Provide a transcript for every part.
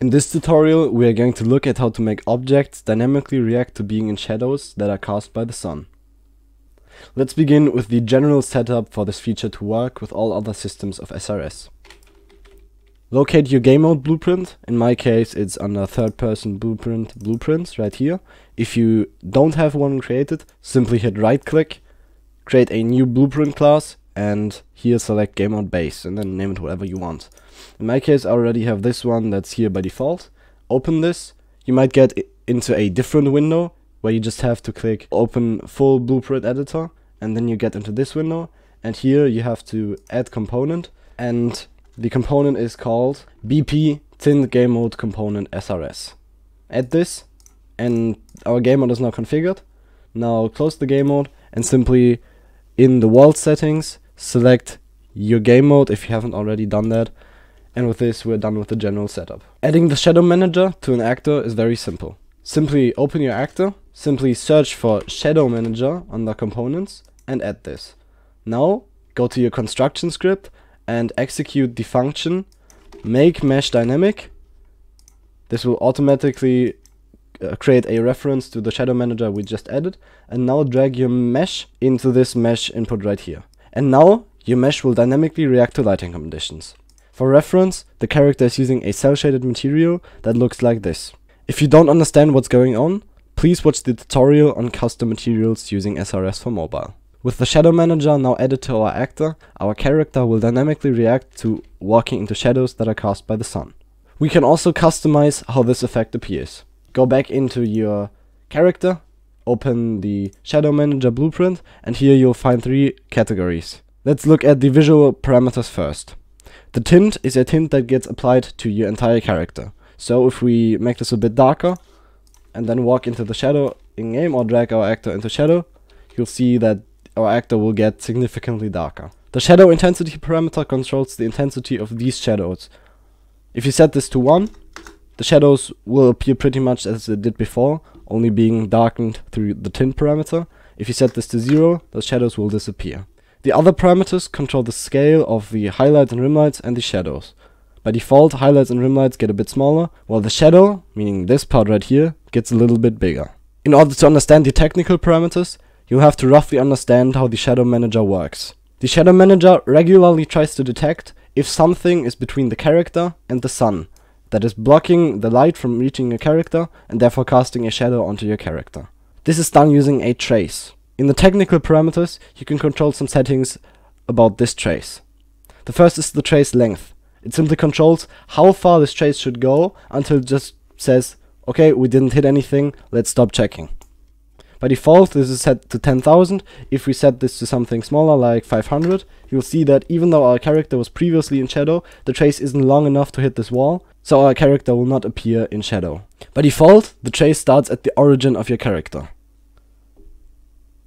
In this tutorial we are going to look at how to make objects dynamically react to being in shadows that are cast by the sun. Let's begin with the general setup for this feature to work with all other systems of SRS. Locate your game mode blueprint, in my case it's under third person blueprint blueprints right here. If you don't have one created, simply hit right click, create a new blueprint class and here select game mode base and then name it whatever you want. In my case I already have this one that's here by default. Open this, you might get into a different window where you just have to click open full blueprint editor and then you get into this window and here you have to add component and the component is called BP Tint Game Mode Component SRS. Add this and our game mode is now configured. Now close the game mode and simply in the world settings select your game mode if you haven't already done that and with this we're done with the general setup. Adding the shadow manager to an actor is very simple. Simply open your actor, simply search for shadow manager under components and add this. Now go to your construction script and execute the function make mesh dynamic. This will automatically uh, create a reference to the shadow manager we just added and now drag your mesh into this mesh input right here. And now your mesh will dynamically react to lighting conditions. For reference, the character is using a cel shaded material that looks like this. If you don't understand what's going on, please watch the tutorial on custom materials using SRS for mobile. With the shadow manager now added to our actor, our character will dynamically react to walking into shadows that are cast by the sun. We can also customize how this effect appears. Go back into your character, open the shadow manager blueprint, and here you'll find three categories. Let's look at the visual parameters first. The tint is a tint that gets applied to your entire character. So if we make this a bit darker, and then walk into the shadow in game or drag our actor into shadow, you'll see that our actor will get significantly darker. The shadow intensity parameter controls the intensity of these shadows. If you set this to 1, the shadows will appear pretty much as they did before, only being darkened through the tint parameter. If you set this to 0, the shadows will disappear. The other parameters control the scale of the highlights and rim lights and the shadows. By default, highlights and rim lights get a bit smaller, while the shadow, meaning this part right here, gets a little bit bigger. In order to understand the technical parameters, you'll have to roughly understand how the Shadow Manager works. The Shadow Manager regularly tries to detect if something is between the character and the sun, that is blocking the light from reaching your character and therefore casting a shadow onto your character. This is done using a trace. In the technical parameters, you can control some settings about this trace. The first is the trace length. It simply controls how far this trace should go until it just says, okay, we didn't hit anything, let's stop checking. By default, this is set to 10,000. If we set this to something smaller, like 500, you'll see that even though our character was previously in shadow, the trace isn't long enough to hit this wall, so our character will not appear in shadow. By default, the trace starts at the origin of your character.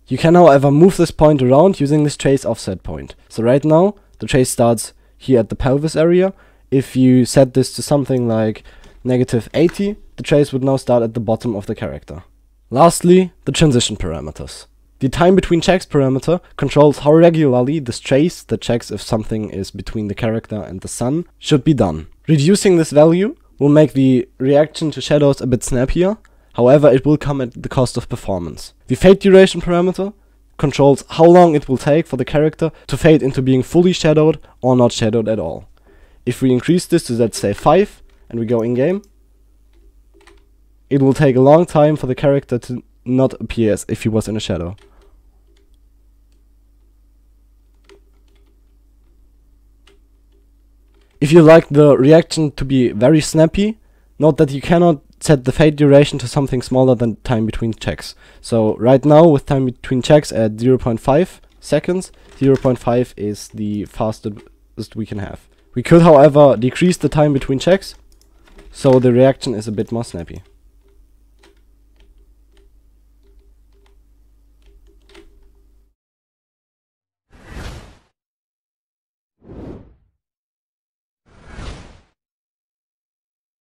You can however move this point around using this trace offset point. So right now, the trace starts here at the pelvis area. If you set this to something like negative 80, the trace would now start at the bottom of the character. Lastly, the transition parameters. The time between checks parameter controls how regularly this trace that checks if something is between the character and the sun should be done. Reducing this value will make the reaction to shadows a bit snappier, however it will come at the cost of performance. The fade duration parameter controls how long it will take for the character to fade into being fully shadowed or not shadowed at all. If we increase this to let's say 5 and we go in game, it will take a long time for the character to not appear as if he was in a shadow. If you like the reaction to be very snappy, note that you cannot set the fade duration to something smaller than time between checks. So right now with time between checks at 0.5 seconds, 0.5 is the fastest we can have. We could however decrease the time between checks, so the reaction is a bit more snappy.